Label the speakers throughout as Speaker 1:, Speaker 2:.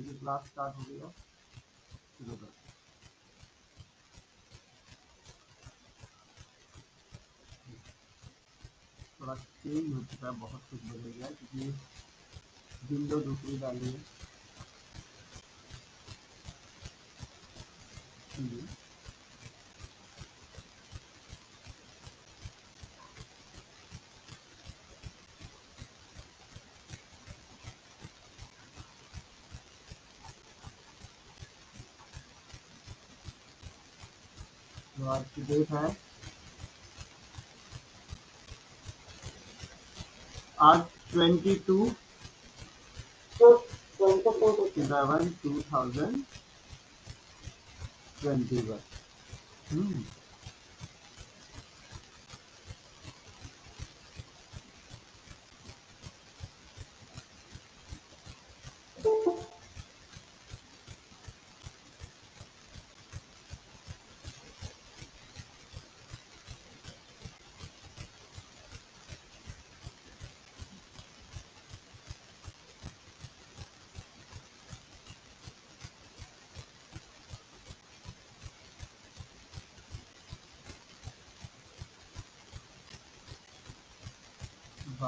Speaker 1: क्योंकि class start हो गया शुरू थोड़ा चेंज हो चुका है, बहुत कुछ बदल गया क्योंकि विंडो दूसरी डाली है। हम्म। do है आज twenty two eleven two thousand twenty one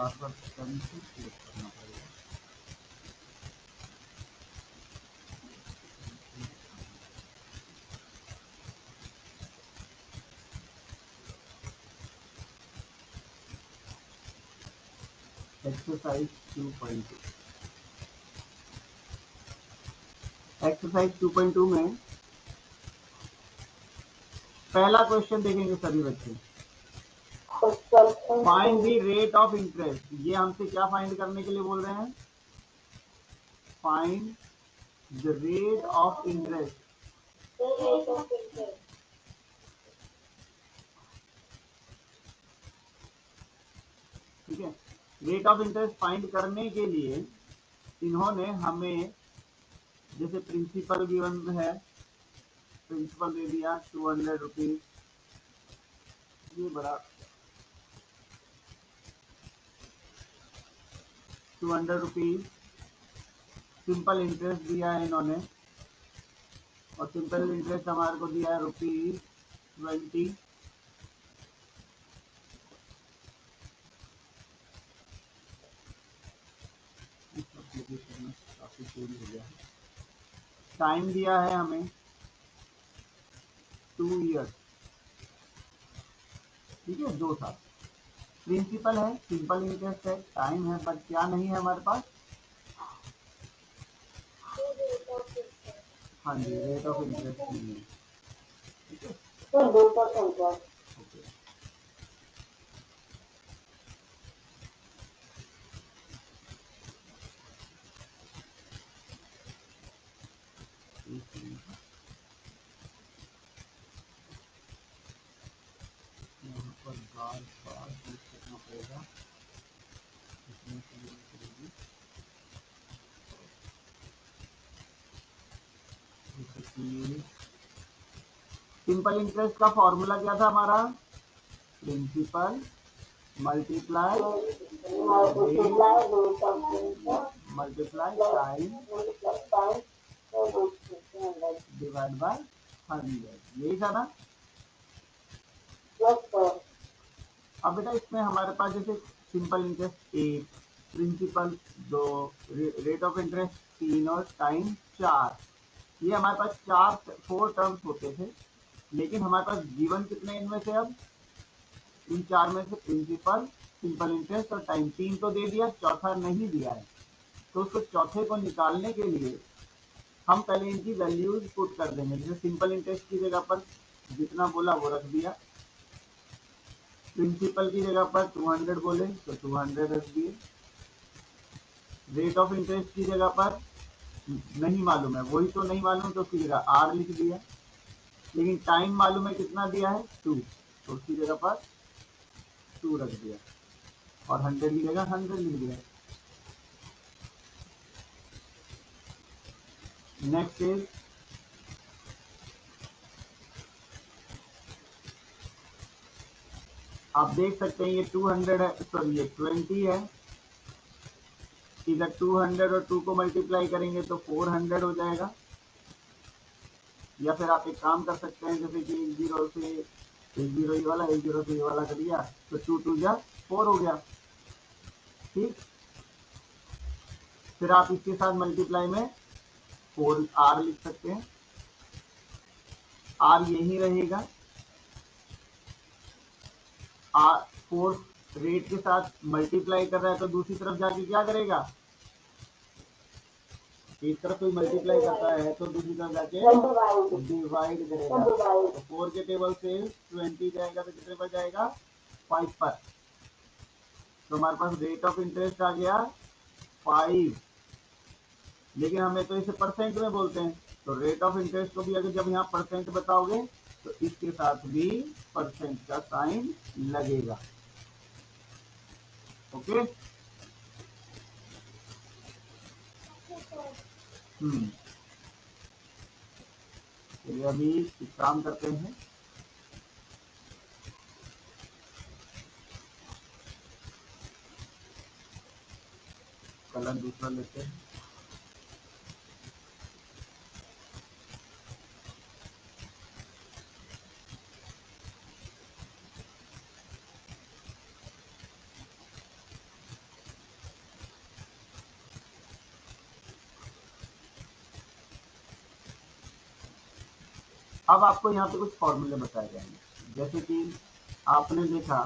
Speaker 1: बार बार कंफ्यूज करना पड़ेगा एक्सरसाइज 2.2 एक्सरसाइज 2.2 में पहला क्वेश्चन देखेंगे सभी बच्चे। Find the rate of interest ये हमसे क्या फाइंड करने के लिए बोल रहे हैं? Find the rate of interest ठीक है? रेट ऑफ़ इंटरेस्ट फाइंड करने के लिए इन्होंने हमें, जैसे प्रिंसिपल गिवन है प्रिंसिपल दे दिया टू हंड्रेड रुपीज़ ये बड़ा two hundred rupees. Simple interest दिया है इन्होंने। और सिंपल इंटरेस्ट हमारे को दिया है रुपीज़ ट्वेंटी। टाइम दिया है हमें टू ईयर्स ठीक है? दो साल। प्रिंसिपल है, सिंपल इंटरेस्ट है, टाइम है बट क्या नहीं है हमारे पास? हाँ जी रेट ऑफ़ इंटरेस्ट नहीं है। ठीक है ओके एक मिनट यहाँ पर बार बार यूज़ करना पड़ेगा इसमें से ये करेगी जैसे कि सिंपल इंटरेस्ट का फॉर्मूला क्या था हमारा? Principal multiply multiply time divide by hundred यही था ना? अब बेटा इसमें हमारे पास जैसे सिंपल इंटरेस्ट एक प्रिंसिपल दो रेट ऑफ़ इंटरेस्ट तीन और टाइम चार। ये हमारे पास चार फोर टर्म्स होते थे। लेकिन हमारे पास जीवन कितने इनमें से अब? इन चार में से प्रिंसिपल सिंपल इंटरेस्ट और टाइम तीन तो दे दिया, चौथा नहीं दिया है। तो उसको चौथे को निकालने के लिए हम पहले इनकी वैल्यूज़ पुट कर देंगे। जैसे सिंपल इंटरेस्ट की जगह पर जितना बोला वो रख दिया। प्रिंसिपल की जगह पर 200 बोले तो 200 रख दिए। रेट ऑफ़ इंटरेस्ट की जगह पर नहीं मालूम है, वही तो नहीं मालूम तो उसकी जगह आर लिख दिया। लेकिन टाइम मालूम है कितना दिया है? टू तो उसकी जगह पर टू रख दिया। और हंड्रेड की जगह हंड्रेड लिख दिया। नेक्स्ट इज़ आप देख सकते हैं ये 200 है सॉरी ये 20 है। इधर 200 और 2 को मल्टीप्लाई करेंगे तो 400 हो जाएगा। या फिर आप एक काम कर सकते हैं, जैसे कि एक ज़ीरो से एक ज़ीरो ये वाला, एक ज़ीरो से ये वाला कर दिया तो टू टू जा, फोर हो गया। ठीक? फिर आप इसके साथ मल्टीप्लाई में फोर आर लिख सकते हैं। आर यही रहेगा। आर फोर रेट के साथ मल्टीप्लाई कर रहा है तो दूसरी तरफ़ जाके क्या करेगा? एक तरफ़ कोई मल्टीप्लाई करता है तो दूसरी तरफ़ जाके डिवाइड करेगा। तो फोर के टेबल से ट्वेंटी जाएगा तो कितने पर जाएगा? फाइव पर। तो हमारे पास रेट ऑफ़ इंटरेस्ट आ गया फाइव लेकिन हमें तो इसे परसेंट में बोलते हैं। तो रेट ऑफ़ इंटरेस्ट को भी अगर जब यहाँ परसेंट बताओगे तो इसके साथ भी परसेंट का साइन लगेगा। ओके हम्म चलिए अभी एक काम करते हैं। कलर दूसरा लेते हैं। अब आपको यहाँ पे कुछ फॉर्मूले बताए जाएँगे जैसे कि आपने देखा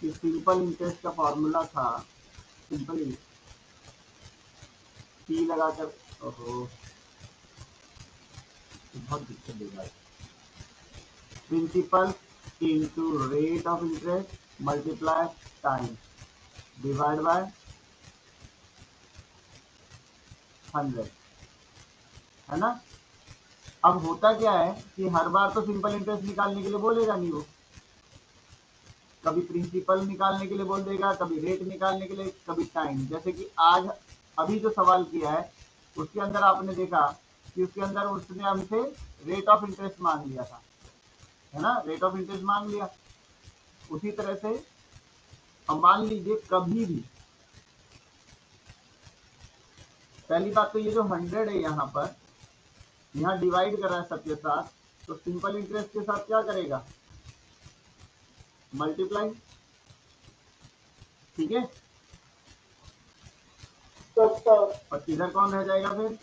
Speaker 1: कि सिंपल इंटरेस्ट का फॉर्मूला था सिंपल पी लगाकर, ओहो, बहुत दिक्कत देगा principal into rate of interest multiply time divide by hundred है ना? अब होता क्या है कि हर बार तो सिंपल इंटरेस्ट निकालने के लिए बोलेगा नहीं वो। कभी प्रिंसिपल निकालने के लिए बोल देगा, कभी रेट निकालने के लिए, कभी टाइम जैसे कि आज अभी जो सवाल किया है, उसके अंदर आपने देखा कि उसके अंदर उसने हमसे रेट ऑफ़ इंटरेस्ट मांग लिया था। है ना? रेट ऑफ़ इंटरेस्ट मांग लिया। उसी तरह से अब मान लीजिए कभी भी, पहली बात तो ये जो हंड्रेड है यहाँ पर यहाँ डिवाइड कर रहा है सबके साथ तो सिंपल इंटरेस्ट के साथ क्या करेगा? मल्टीप्लाई ठीक है? और इधर कौन रह जाएगा फिर?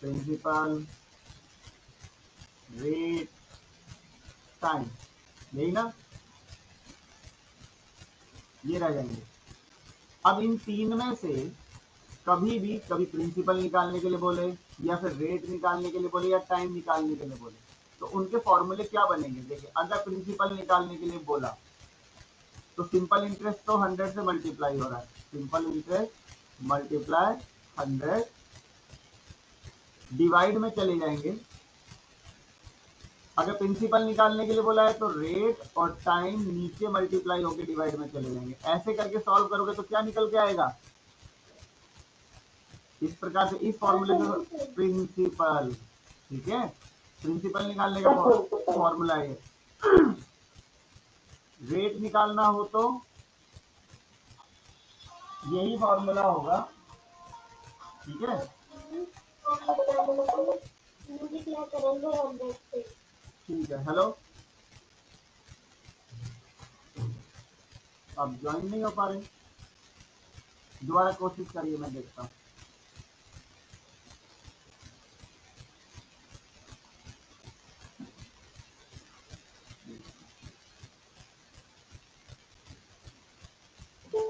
Speaker 1: प्रिंसिपल रेट टाइम यही ना? ये रह जाएँगे। अब इन तीन में से कभी भी, कभी प्रिंसिपल निकालने के लिए बोले, या फिर रेट निकालने के लिए बोले, या टाइम निकालने के लिए बोले। तो उनके फॉर्मूले क्या बनेंगे? देखिए, अगर प्रिंसिपल निकालने के लिए बोला तो सिंपल इंटरेस्ट तो हंड्रेड से मल्टीप्लाई हो रहा है। Simple interest multiply hundred divide में चले जाएँगे। अगर प्रिंसिपल निकालने के लिए बोला है तो रेट और टाइम नीचे मल्टीप्लाई होकर डिवाइड में चले जाएँगे। ऐसे करके सॉल्व करोगे तो क्या निकल के आएगा? इस प्रकार से इस फॉर्मूले में प्रिंसिपल ठीक है? प्रिंसिपल निकालने का फॉर्मूला है। रेट निकालना हो तो यही फॉर्मूला होगा। ठीक है? ठीक है हेलो अब ज्वाइन नहीं हो पा रहे। दोबारा कोशिश करिए, मैं देखता हूँ।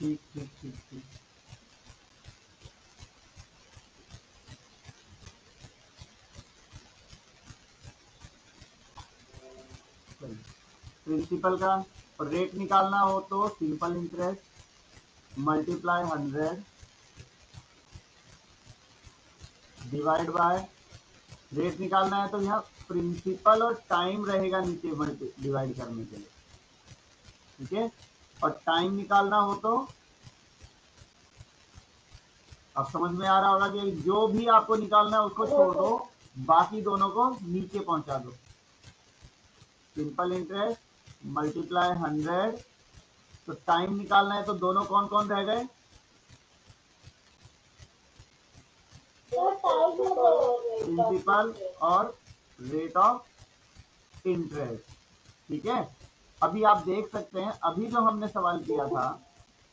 Speaker 1: ठीक है ठीक ठीक ठीक ठीक प्रिंसिपल का और रेट निकालना हो तो simple interest multiply hundred divide by rate निकालना है तो यहाँ प्रिंसिपल और टाइम रहेगा नीचे डिवाइड करने के लिए। ठीक है? और टाइम निकालना हो तो अब समझ में आ रहा होगा कि जो भी आपको निकालना है उसको छोड़ दो, बाकी दोनों को नीचे पहुँचा दो। सिंपल इंटरेस्ट मल्टीप्लाई हंड्रेड तो टाइम निकालना है तो दोनों कौन कौन रह गए? प्रिंसिपल और रेट ऑफ़ इंटरेस्ट ठीक है? अभी आप देख सकते हैं, अभी जो हमने सवाल किया था,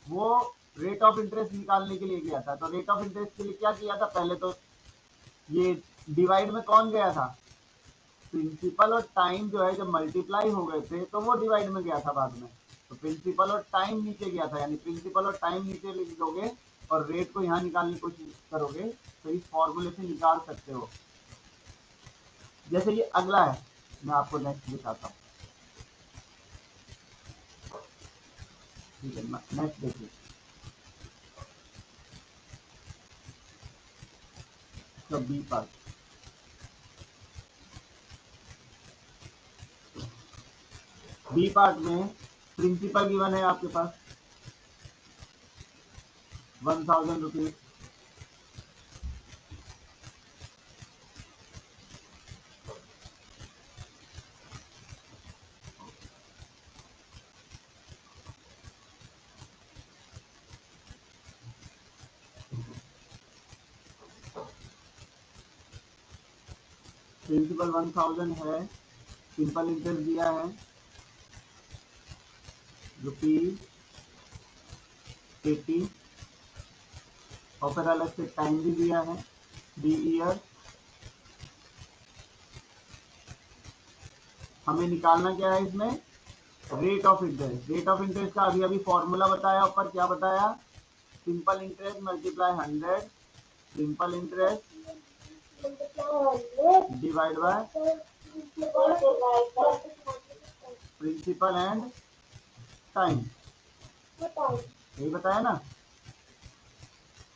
Speaker 1: वो रेट ऑफ़ इंटरेस्ट निकालने के लिए किया था। तो रेट ऑफ़ इंटरेस्ट के लिए क्या किया था? पहले तो ये डिवाइड में कौन गया था? प्रिंसिपल और टाइम जो है जब मल्टीप्लाई हो गए थे तो वो डिवाइड में गया था बाद में। तो प्रिंसिपल और टाइम नीचे गया था, यानी प्रिंसिपल और टाइम नीचे लिख दोगे और रेट को यहाँ निकालने की कोशिश करोगे तो इस फॉर्मूले से निकाल सकते हो। जैसे ये अगला है, मैं आपको नेक्स्ट दिखाता हूँ। ठीक है नेक्स्ट देखिए। तो बी पार्ट बी पार्ट में प्रिंसिपल गिवन है आपके पास। One thousand rupees principal one thousand है। सिंपल इंटरेस्ट दिया है। रुपीज़ एटी और फिर अलग से टाइम भी दिया है थ्री ईयर हमें निकालना क्या है इसमें? Rate of interest rate of interest का अभी अभी फॉर्मूला बताया ऊपर क्या बताया? Simple interest multiply hundred simple interest divide by principal and time यही बताया ना?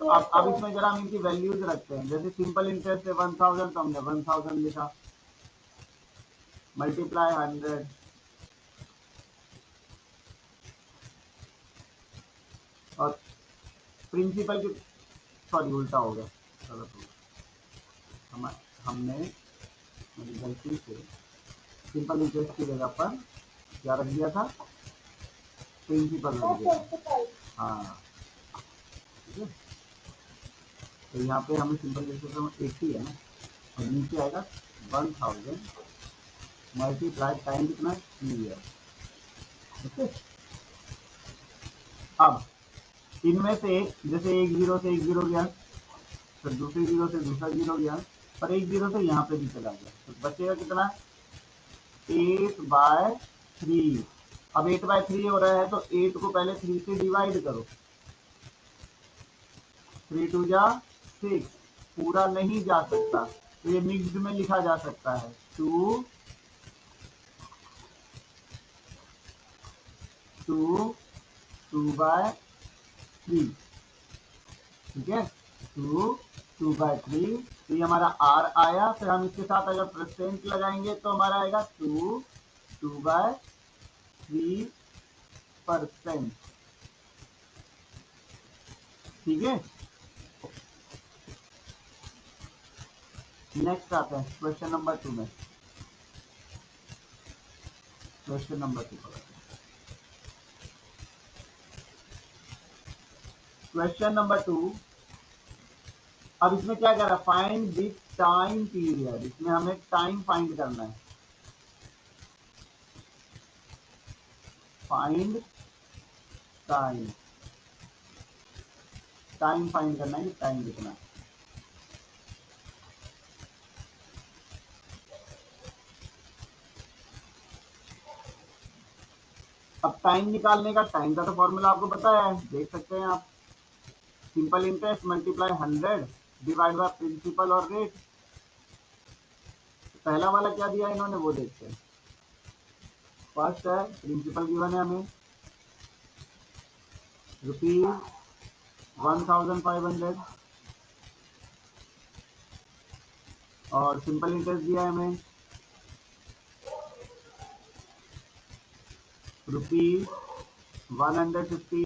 Speaker 1: तो अब अब इसमें जरा हम इनकी वैल्यूज़ रखते हैं। जैसे सिंपल इंटरेस्ट है वन थाउज़ेंड तो हमने वन थाउज़ेंड लिखा। मल्टीप्लाई हंड्रेड और प्रिंसिपल की सॉरी उल्टा हो गया। चलो तो हम हमने गलती से सिंपल इंटरेस्ट की जगह पर क्या रख दिया था? प्रिंसिपल हाँ ठीक है। तो यहाँ पे हमें सिंपल इंटरेस्ट एट्टी है ना। और नीचे आएगा वन थाउज़ेंड मल्टीप्लाई टाइम कितना? Three year okay? अब, इनमें से जैसे एक ज़ीरो से एक ज़ीरो गया, फिर दूसरे ज़ीरो से दूसरा ज़ीरो गया, पर एक ज़ीरो से यहाँ पे भी चला गया। तो बचेगा कितना? एट बाय थ्री अब एट बाय थ्री हो रहा है तो एट को पहले थ्री से डिवाइड करो। थ्री टू जा सिक्स पूरा नहीं जा सकता। तो ये मिक्स्ड में लिखा जा सकता है। Two two two by three ठीक है? टू टू बाय थ्री तो ये हमारा आर आया, फिर हम इसके साथ अगर परसेंट लगाएँगे तो हमारा आएगा two two by three percent ठीक है? नेक्स्ट आते हैं क्वेश्चन नंबर टू में। क्वेश्चन नंबर टू पर क्वेश्चन नंबर टू अब इसमें क्या कह रहा है फाइंड द टाइम पीरियड इसमें हमें टाइम फाइंड करना है। फाइंड टाइम टाइम फाइंड करना है टाइम कितना है अब टाइम निकालने का टाइम का तो फॉर्मूला आपको बताया है, देख सकते हैं आप। Simple interest multiply hundred divide by principal और रेट पहला वाला क्या दिया इन्होंने, वो देखते हैं। फ़र्स्ट है प्रिंसिपल गिवन है हमें rupees one thousand five hundred और सिंपल इंटरेस्ट दिया है हमें। रुपीज़ वन हंड्रेड फिफ्टी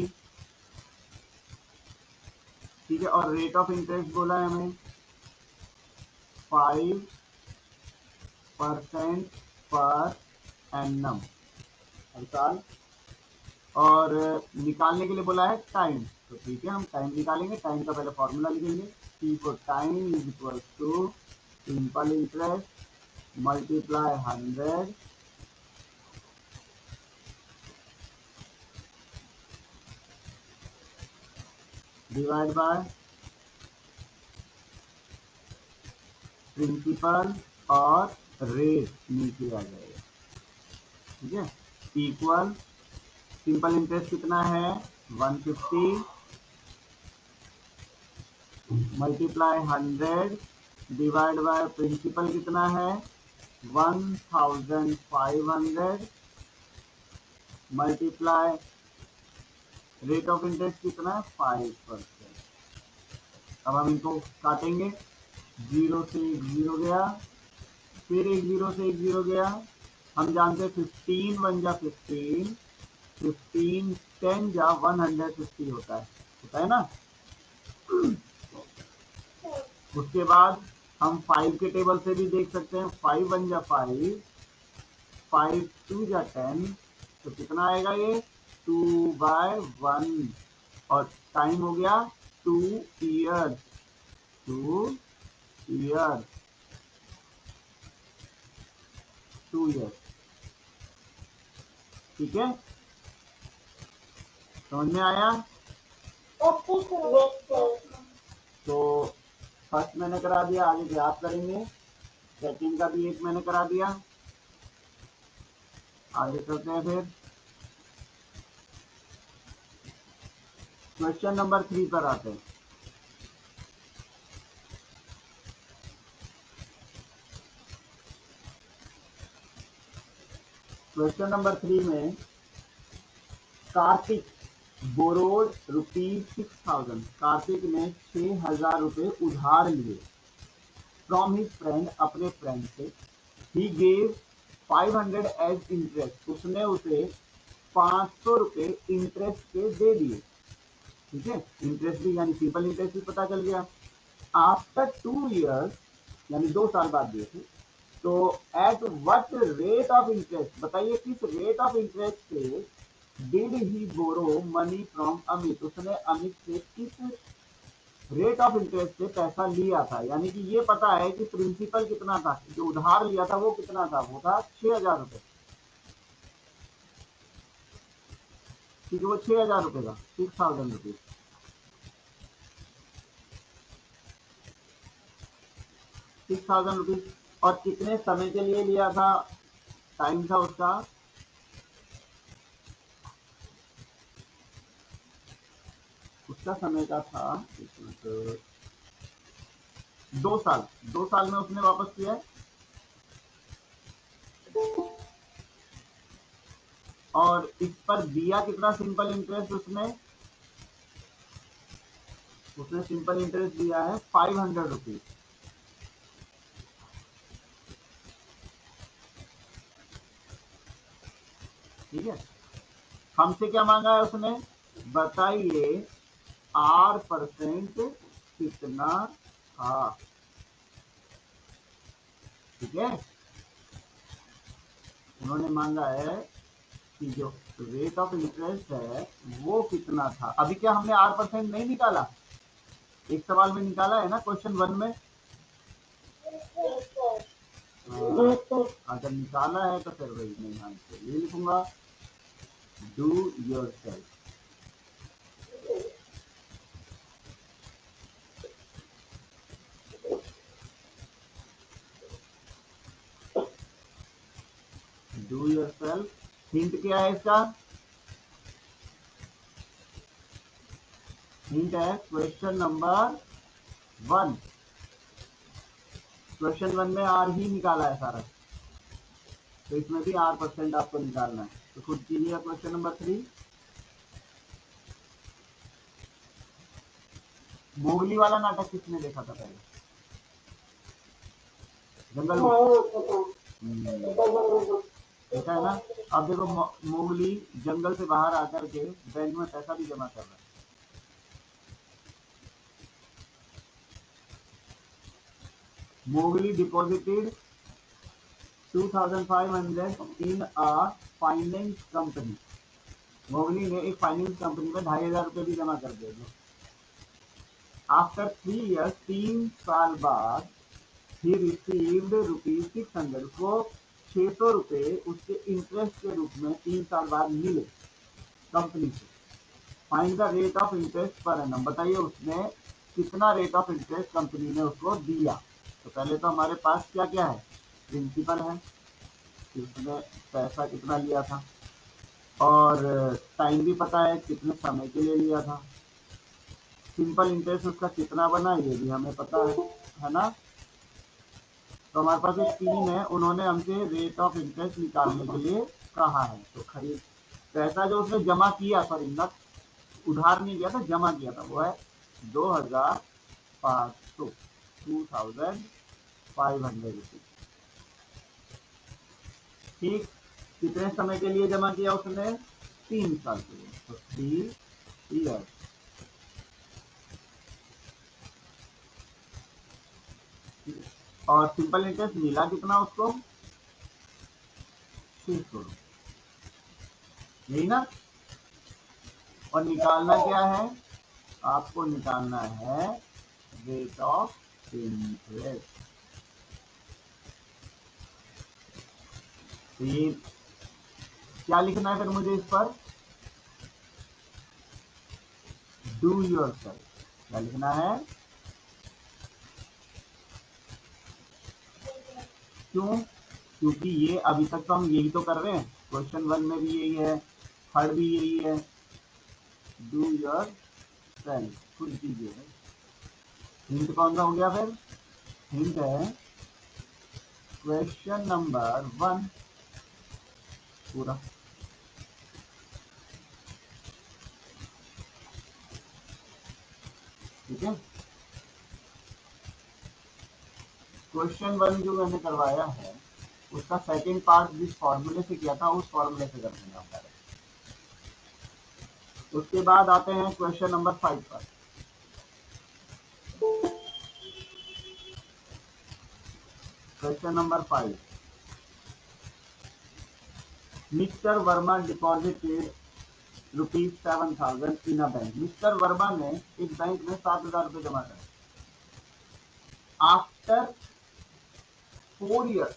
Speaker 1: ठीक है, और रेट ऑफ़ इंटरेस्ट बोला है हमें। फाइव परसेंट पर एनम साल और निकालने के लिए बोला है टाइम तो ठीक है, हम टाइम निकालेंगे। टाइम का पहले फॉर्मूला लिखेंगे। टी को time is equal to simple interest multiply hundred divide by principal और रेट नीचे आ जाएगा। ठीक है? इक्वल सिंपल इंटरेस्ट कितना है? 150 multiply hundred divide by principal कितना है? 1500 मल्टीप्लाई रेट ऑफ़ इंटरेस्ट कितना है? फाइव परसेंट अब हम इनको काटेंगे। ज़ीरो से एक ज़ीरो गया, फिर एक ज़ीरो से एक ज़ीरो गया हम जानते हैं फिफ्टीन वन जा फिफ्टीन फिफ्टीन टेन जा वन हंड्रेड फिफ्टी होता है। होता है ना? उसके बाद हम फाइव के टेबल से भी देख सकते हैं फाइव वन जा फाइव फाइव टू जा टेन तो कितना आएगा ये? टू बाय वन और टाइम हो गया two year two year two year ठीक है? समझ में आया? तो फ़र्स्ट मैंने करा दिया, आगे ग्राफ करेंगे। सेकंड का भी एक मैंने करा दिया। आगे चलते हैं फिर। क्वेश्चन नंबर थ्री पर आते हैं। क्वेश्चन नंबर थ्री में Kartik borrowed rupees six thousand Kartik ने छह हज़ार रुपए उधार लिए। फ्रॉम हिज फ्रेंड अपने फ्रेंड से। He gave five hundred as interest उसने उसे पाँच सौ रुपए इंटरेस्ट के दे दिए। ठीक है? इंटरेस्ट भी यानी सिंपल इंटरेस्ट भी पता चल गया। आफ्टर टू ईयर्स यानी दो साल बाद दिए थे तो at what rate of interest बताइए किस रेट ऑफ़ इंटरेस्ट से did he borrow money from Amit? उसने अमित से किस रेट ऑफ़ इंटरेस्ट से पैसा लिया था? यानी कि ये पता है कि प्रिंसिपल कितना था, जो उधार लिया था वो कितना था? वो था छह हज़ार रुपए। ठीक है, वो छह हज़ार रुपए का six thousand rupees six thousand rupees और कितने समय के लिए लिया था? टाइम था उसका? उसका समय का था दो साल। दो साल में उसने वापस किया और इस पर दिया कितना सिंपल इंटरेस्ट उसने? उसने सिंपल इंटरेस्ट दिया है फाइव हंड्रेड रुपीज़ ठीक है? हमसे क्या मांगा है उसने? बताइए आर परसेंट कितना था? ठीक है? उन्होंने मांगा है कि जो रेट ऑफ़ इंटरेस्ट है वो कितना था? अभी क्या हमने आर परसेंट नहीं निकाला? एक सवाल में निकाला है ना क्वेश्चन वन में? हाँ, अगर निकाला है तो फिर वही नहीं हाँ ये लिखूँगा। Yourself do yourself hint क्या है इसका हिंट है question number one question one में आर ही निकाला है सारा। तो इसमें भी आर परसेंट आपको निकालना है। तो खुद कीजिए क्वेश्चन नंबर थ्री मोगली वाला नाटक किसने देखा था पहले? जंगल देखा है ना? अब देखो मोगली जंगल से बाहर आकर के बैंक में पैसा भी जमा कर रहा है। Mowgli deposited 2500 in a finance company Mowgli ने एक फाइनेंस कंपनी में ढाई हज़ार रुपये भी जमा कर दिए आफ्टर थ्री इयर्स तीन साल बाद he received rupees six hundred को छह सौ रुपये उसके इंटरेस्ट के रूप में तीन साल बाद मिले कंपनी से। Find the rate of interest per annum बताइए उसने कितना रेट ऑफ़ इंटरेस्ट कंपनी ने उसको दिया। तो पहले तो हमारे पास क्या क्या है? प्रिंसिपल है। उसने पैसा कितना लिया था और टाइम भी पता है कितने समय के लिए लिया था। सिंपल इंटरेस्ट उसका कितना बना ये भी हमें पता है है ना? तो हमारे पास एक टीम है, उन्होंने हमसे रेट ऑफ़ इंटरेस्ट निकालने के लिए कहा है। तो खरीद, पैसा जो उसने जमा किया सॉरी न उधार नहीं किया था, जमा किया था, वो है दो हज़ार पाँच सौ two thousand five hundred rupees ठीक। कितने समय के लिए जमा किया उसने? तीन साल के लिए। तो थ्री ईयर और सिंपल इंटरेस्ट मिला कितना उसको? छह सौ यही ना? और निकालना क्या है? आपको निकालना है रेट ऑफ़ इंटरेस्ट तो ये क्या लिखना है फिर मुझे इस पर? डू योर सेल्फ क्या लिखना है? क्यों? क्योंकि ये अभी तक तो हम यही तो कर रहे हैं। क्वेश्चन वन में भी यही है थर्ड भी यही है। डू योर सेल्फ खुद कीजिए। हिंट कौन सा हो गया फिर? हिंट है। क्वेश्चन नंबर वन पूरा। ठीक है? क्वेश्चन वन जो मैंने करवाया है, उसका सेकंड पार्ट जिस फॉर्मूले से किया था, उस फॉर्मूले से कर देंगे हम। उसके बाद आते हैं क्वेश्चन नंबर फाइव पर। Question number five mister Verma deposited rupees seven thousand in a bank mister Verma ने एक बैंक में सात हज़ार रुपए जमा करे। आफ्टर फोर ईयर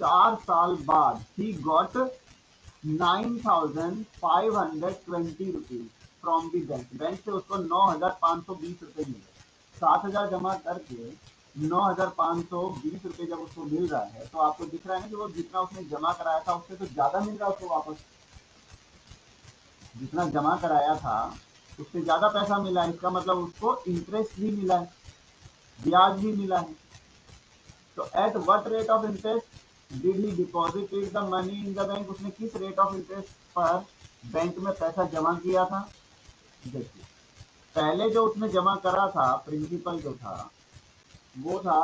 Speaker 1: चार साल बाद he got nine thousand five hundred twenty rupees from the bank bank से उसको नौ हज़ार पाँच सौ बीस रुपए मिले। सात हज़ार जमा करके नौ हज़ार पाँच सौ बीस जब उसको मिल रहा है तो आपको दिख रहा है ना कि वो जितना उसने जमा कराया था, उससे तो ज़्यादा मिल रहा है उसको वापस। जितना जमा कराया था, उससे ज़्यादा पैसा मिला है। इसका मतलब उसको इंटरेस्ट भी मिला है, ब्याज भी मिला है। तो at what rate of interest did he deposit the money in the bank उसने किस रेट ऑफ़ इंटरेस्ट पर बैंक में पैसा जमा किया था? देखिए, पहले जो उसने जमा करा था प्रिंसिपल जो था वो था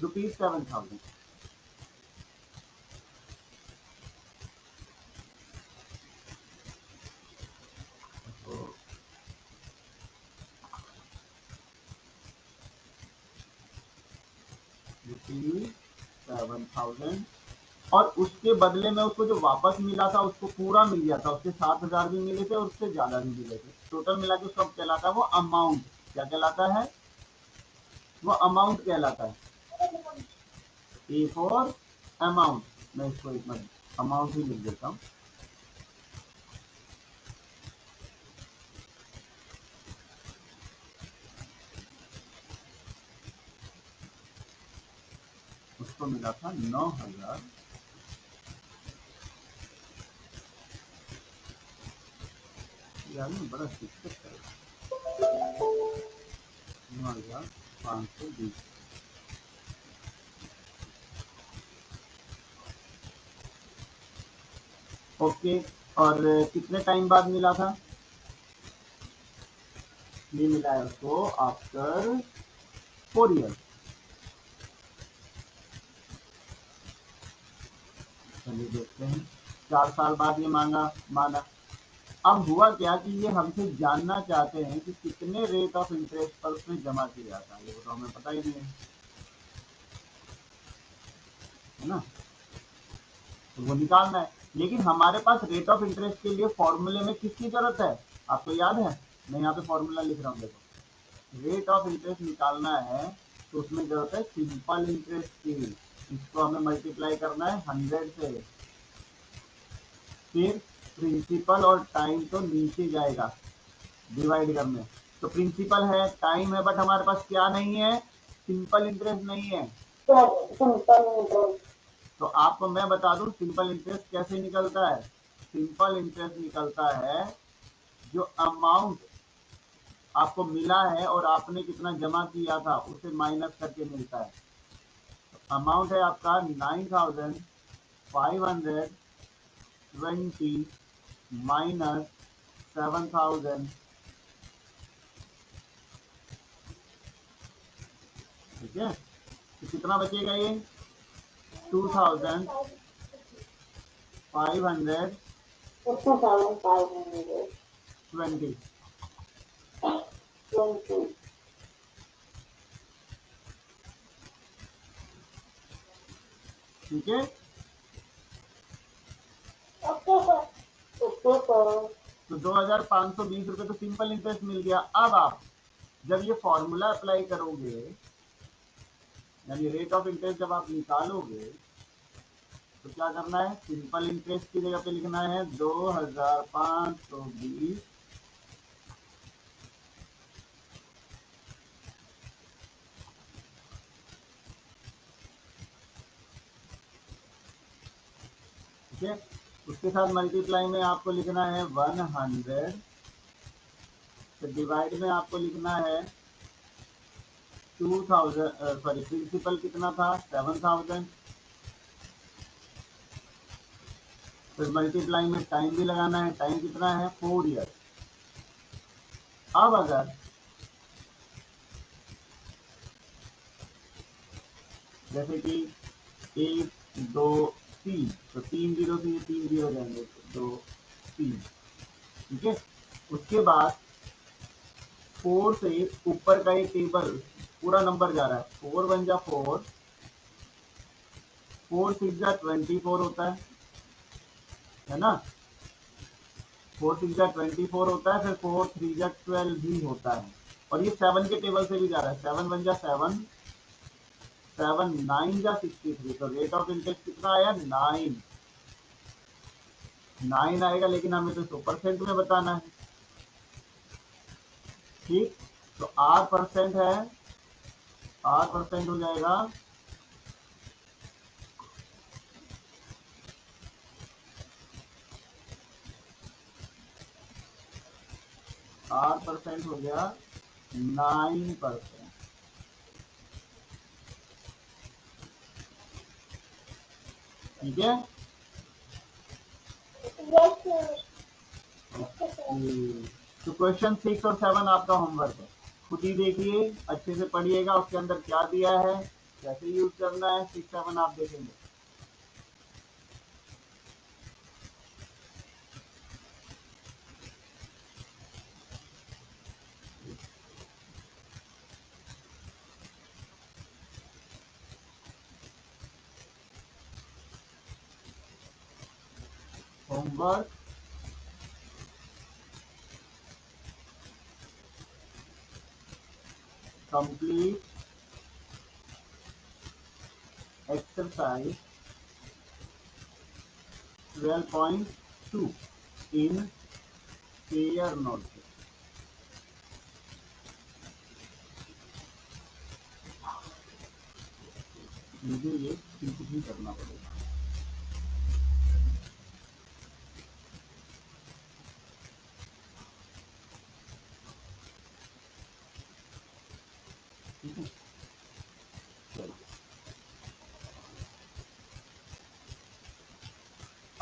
Speaker 1: rupees seven thousand. Seven thousand. और उसके बदले में उसको जो वापस मिला था, उसको पूरा मिल गया था। उसके सात हज़ार भी मिले थे और उससे ज़्यादा भी मिले थे। टोटल मिला के उसका कहलाता है, वो अमाउंट क्या कहलाता है? वो अमाउंट कहलाता है। ए फॉर अमाउंट मैं इसको एक मिनट अमाउंट ही लिख देता हूँ। उसको मिला था नौ हज़ार। बड़ा दिक्कत है। नौ हज़ार। पाँच सौ बीस। ओके, और कितने टाइम बाद मिला था? ये मिला है उसको आफ्टर फोर ईयर चलिए देखते हैं। चार साल बाद ये मांगा माना अब हुआ क्या कि ये हमसे जानना चाहते हैं कि कितने रेट ऑफ़ इंटरेस्ट पर उसमें जमा किया जाता है ये तो हमें पता ही नहीं है। है ना? तो वो निकालना है। लेकिन हमारे पास रेट ऑफ़ इंटरेस्ट के लिए फॉर्मूले में किसकी ज़रूरत है? आपको याद है? मैं यहाँ पे फॉर्मूला लिख रहा हूँ, देखो। रेट ऑफ़ इंटरेस्ट निकालना है तो उसमें ज़रूरत है सिंपल इंटरेस्ट की। इसको हमें मल्टीप्लाई करना है हंड्रेड से। फिर प्रिंसिपल और टाइम तो नीचे जाएगा डिवाइड करने। तो प्रिंसिपल है टाइम है बट हमारे पास क्या नहीं है? सिंपल इंटरेस्ट नहीं है। तो आपको मैं बता दूँ सिंपल इंटरेस्ट कैसे निकलता है? सिंपल इंटरेस्ट निकलता है जो अमाउंट आपको मिला है और आपने कितना जमा किया था उसे माइनस करके मिलता है। अमाउंट तो है आपका nine thousand five hundred twenty minus seven thousand ठीक है? तो कितना बचेगा ये? Two thousand five hundred twenty ठीक है? तो दो हज़ार पाँच सौ बीस रुपये तो सिंपल इंटरेस्ट मिल गया। अब आप जब ये फॉर्मूला अप्लाई करोगे यानी रेट ऑफ़ इंटरेस्ट जब आप निकालोगे तो क्या करना है? सिंपल इंटरेस्ट की जगह पे लिखना है दो हज़ार पाँच सौ बीस। ठीक है? उसके साथ मल्टीप्लाई में आपको लिखना है वन हंड्रेड तो डिवाइड में आपको लिखना है टू थाउज़ेंड सॉरी प्रिंसिपल कितना था? सेवन थाउज़ेंड फिर मल्टीप्लाई में टाइम भी लगाना है। टाइम कितना है? फोर ईयर अब अगर जैसे कि एक, दो तीन तो तीन ज़ीरो से ये तीन ज़ीरो जाएँगे दो तीन, ठीक है? उसके बाद फोर से ऊपर का ये टेबल पूरा नंबर जा रहा है। फोर वन जा फोर फोर सिक्स जा ट्वेंटी फोर होता है है ना? फोर सिक्स जा ट्वेंटी फोर होता है, फिर फोर थ्री जा ट्वेल्व भी होता है। और ये सेवन के टेबल से भी जा रहा है। सेवन वन जा सेवन सेवन नाइन या सिक्सटी थ्री तो रेट ऑफ़ इंटरेस्ट कितना आया? नाइन नाइन आएगा, लेकिन हमें तो सौ परसेंट में बताना है। ठीक? तो आठ परसेंट है। आठ परसेंट हो जाएगा। आठ परसेंट हो गया। नाइन परसेंट तो क्वेश्चन सिक्स और सेवन आपका होमवर्क है। खुद ही देखिए, अच्छे से पढ़िएगा, उसके अंदर क्या दिया है, कैसे यूज़ करना है सिक्स सेवन आप देखेंगे। Homework complete exercise 12.2 in pair notebook मुझे ये सिंपली करना पड़ेगा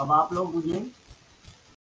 Speaker 1: अब आप लोग मुझे